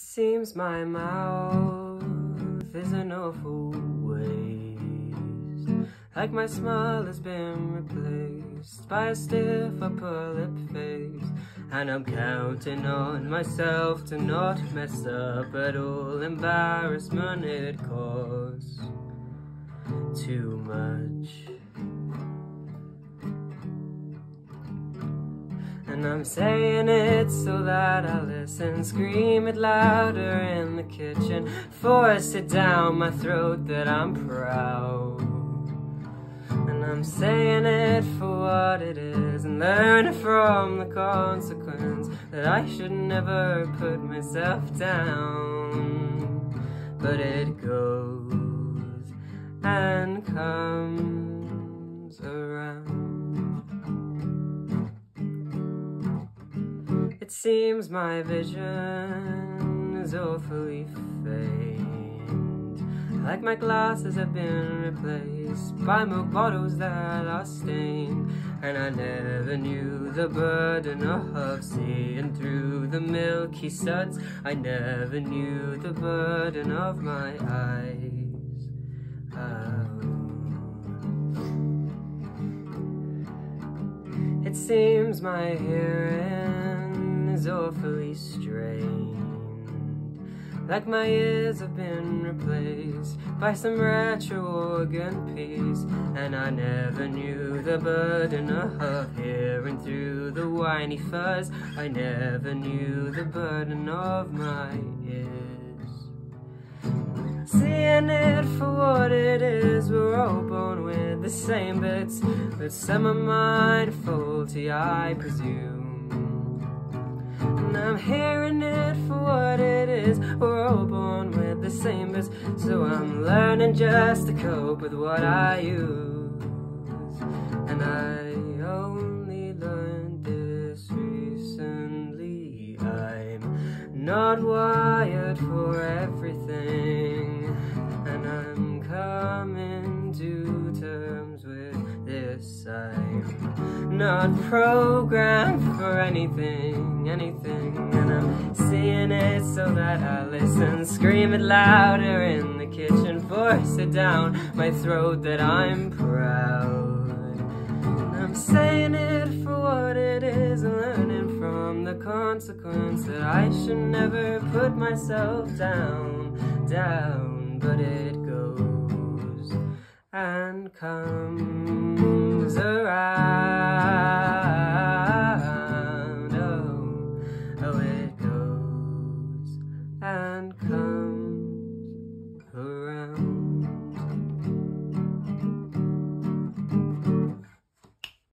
seems my mouth is an awful waste. Like my smile has been replaced by a stiff upper lip face. And I'm counting on myself to not mess up at all embarrassment it costs too much. And I'm saying it so that I listen. Scream it louder in the kitchen. Force it down my throat that I'm proud. And I'm saying it for what it is. And learning from the consequence That I should never put myself down. But it goes and comes It seems my vision is awfully faint. Like my glasses have been replaced By milk bottles that are stained. And I never knew the burden of seeing through the milky suds. I never knew the burden of my eyes. Oh. It seems my hearing awfully strained. Like my ears have been replaced By some retro organ piece And I never knew the burden of hearing through the whiny fuzz. I never knew the burden of my ears. Seeing it for what it is We're all born with the same bits. But some of mine faulty, I presume and I'm hearing it for what it is. We're all born with the same bits. So I'm learning just to cope with what I use. And I only learned this recently. I'm not wired for everything. And I'm coming to terms with this. I'm not programmed for anything, anything. And I'm seeing it so that I listen Scream it louder in the kitchen. Force it down my throat that I'm proud. And I'm saying it for what it is learning from the consequence That I should never put myself down, down. But it goes and comes around.